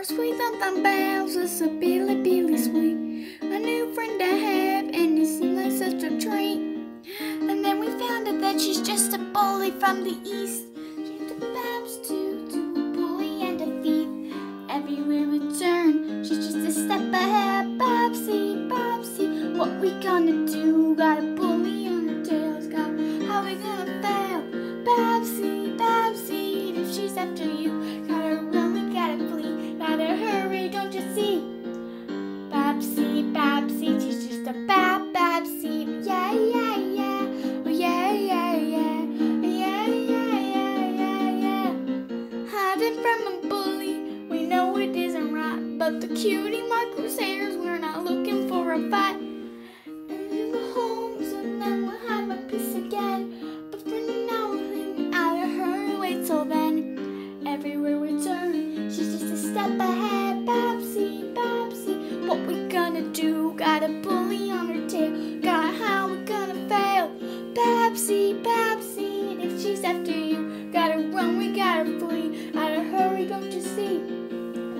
on bells was a Billy Billy sweet. A new friend I have, and it seemed like such a treat. And then we found out that she's just a bully from the east. She's the Babs too, to a bully and a thief. Everywhere we turn, she's just a step ahead. Babsy, Babsy, what we gonna do? Got a bully on her tail. How we gonna fail? Babsy, Babsy, if she's after you, But the cutie mark crusaders, we're not looking for a fight. And you go home, so then we'll have a peace again. But for now, we're out of her way till then. Everywhere we turn, she's just a step ahead. Babsy, Babsy, what we gonna do? Got a bully on her tail. Got how we gonna fail? Babsy, Babsy, and if she's after you, gotta run, we gotta flee.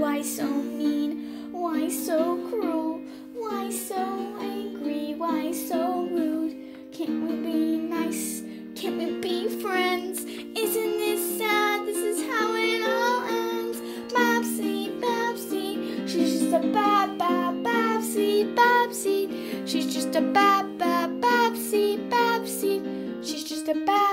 Why so mean? Why so cruel? Why so angry? Why so rude? Can't we be nice? Can't we be friends? Isn't this sad? This is how it all ends. Babsy, Babsy, she's just a bad, bad, Babsy, Babsy. She's just a bad, bad, Babsy, Babsy. She's just a bad.